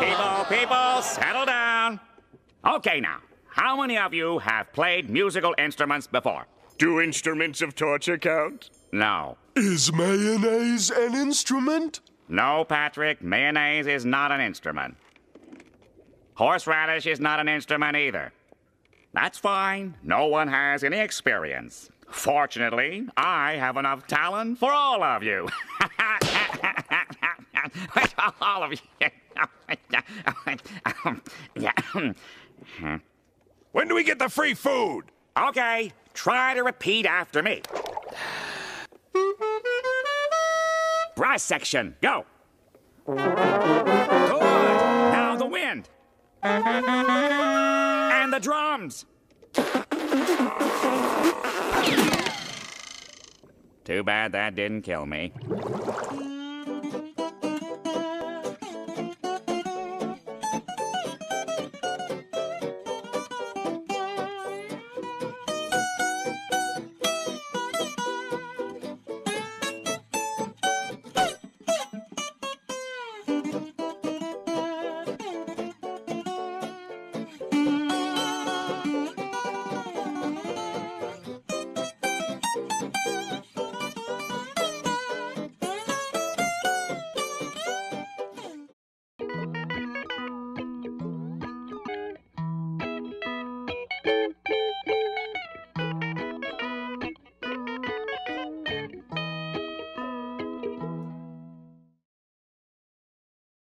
People, people, settle down. Okay, now, how many of you have played musical instruments before? Do instruments of torture count? No. Is mayonnaise an instrument? No, Patrick, mayonnaise is not an instrument. Horseradish is not an instrument either. That's fine. No one has any experience. Fortunately, I have enough talent for all of you. all of you. When do we get the free food? okay, try to repeat after me. Brass section, go. Good. Now the wind. And the drums. Too bad that didn't kill me.